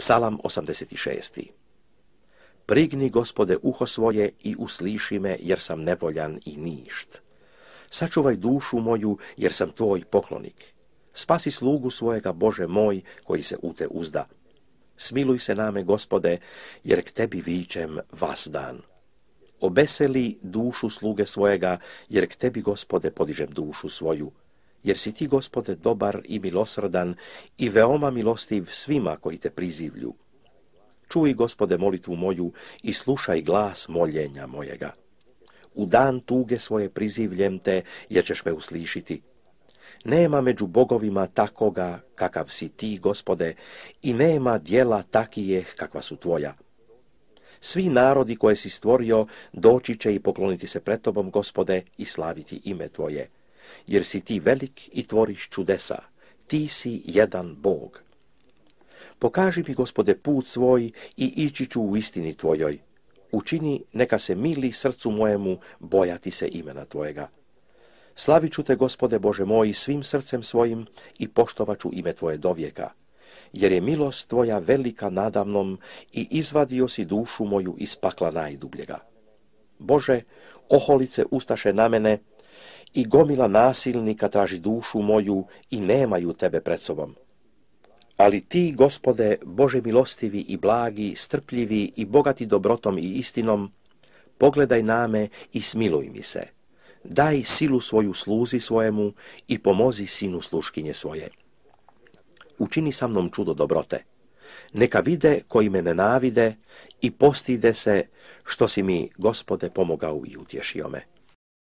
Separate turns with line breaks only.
Psalam 86. Prigni, gospode, uho svoje i usliši me, jer sam nevoljan i ništ. Sačuvaj dušu moju, jer sam tvoj poklonik. Spasi slugu svojega, Bože moj, koji se u te uzda. Smiluj se name, gospode, jer k tebi vičem vas dan. Obeseli dušu sluge svojega, jer k tebi, gospode, podižem dušu svoju. Jer si ti, gospode, dobar i milosrdan i veoma milostiv svima koji te prizivlju. Čuj, gospode, molitvu moju i slušaj glas moljenja mojega. U dan tuge svoje prizivljem te, jer ćeš me uslišiti. Nema među bogovima takoga kakav si ti, gospode, i nema dijela takijeh kakva su tvoja. Svi narodi koje si stvorio doći će i pokloniti se pred tobom, gospode, i slaviti ime tvoje. Jer si ti velik i tvoriš čudesa. Ti si jedan Bog. Pokaži mi, gospode, put svoj i ići ću u istini tvojoj. Učini, neka se mili srcu mojemu bojati se imena tvojega. Slavit ću te, gospode Bože moj, svim srcem svojim i poštovat ću ime tvoje dovijeka. Jer je milost tvoja velika nadamnom i izvadio si dušu moju iz pakla najdubljega. Bože, oholice ustaše na mene i gomila nasilnika traži dušu moju i nemaju tebe pred sobom. Ali ti, gospode, Bože milostivi i blagi, strpljivi i bogati dobrotom i istinom, pogledaj name i smiluj mi se. Daj silu svoju sluzi svojemu i pomozi sinu sluškinje svoje. Učini sa mnom čudo dobrote. Neka vide koji me nenavide i postide se što si mi, gospode, pomogao i utješio me.